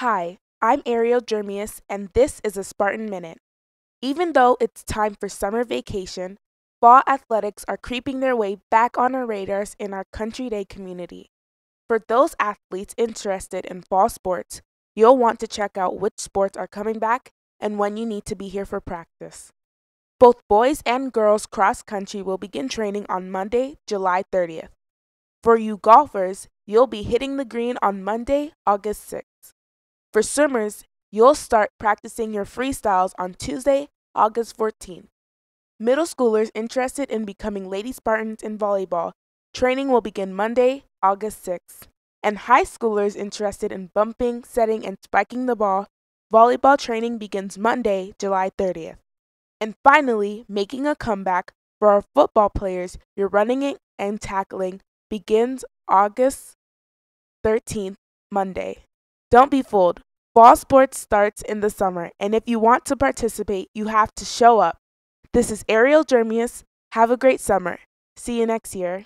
Hi, I'm Arielle Germeus, and this is a Spartan Minute. Even though it's time for summer vacation, fall athletics are creeping their way back on our radars in our Country Day community. For those athletes interested in fall sports, you'll want to check out which sports are coming back and when you need to be here for practice. Both boys and girls cross country will begin training on Monday, July 30th. For you golfers, you'll be hitting the green on Monday, August 6th. For swimmers, you'll start practicing your freestyles on Tuesday, August 14th. Middle schoolers interested in becoming Lady Spartans in volleyball, training will begin Monday, August 6th. And high schoolers interested in bumping, setting, and spiking the ball, volleyball training begins Monday, July 30th. And finally, making a comeback for our football players, your running and tackling begins August 13th, Monday. Don't be fooled. Fall sports starts in the summer, and if you want to participate, you have to show up. This is Arielle Germeus. Have a great summer. See you next year.